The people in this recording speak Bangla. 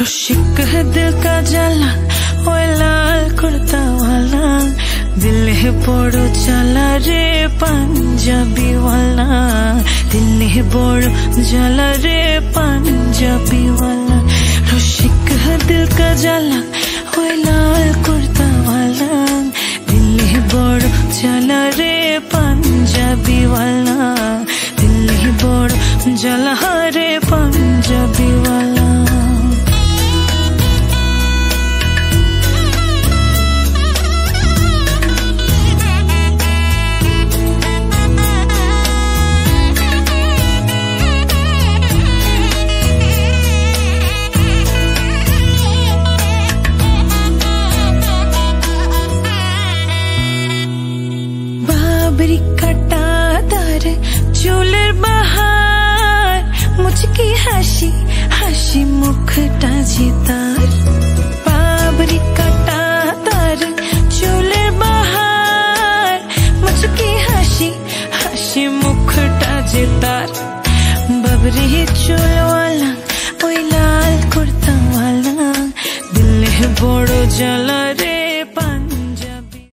रशिक है दिल का जला ओए लाल कुर्ता वाला दिल है बड़ो चला रे पंजाबी वाला दिल है बड़ो जला रे पंजाबी वाला रशिक है दिल का जला ओए लाल कुर्ता वाला दिल है बड़ो चला रे पंजाबी वाला বাবরি কাটাদার চুলের বাহার মুচকি হাসি হাসি মুখটা জিতার বাবরি কাটাদার চুলের বাহার মুচকি হাসি হাসি মুখটা জিতার বাবরি চুলওয়ালা ওই লাল কুর্তাওয়ালা দিল বড় জ্বালা রে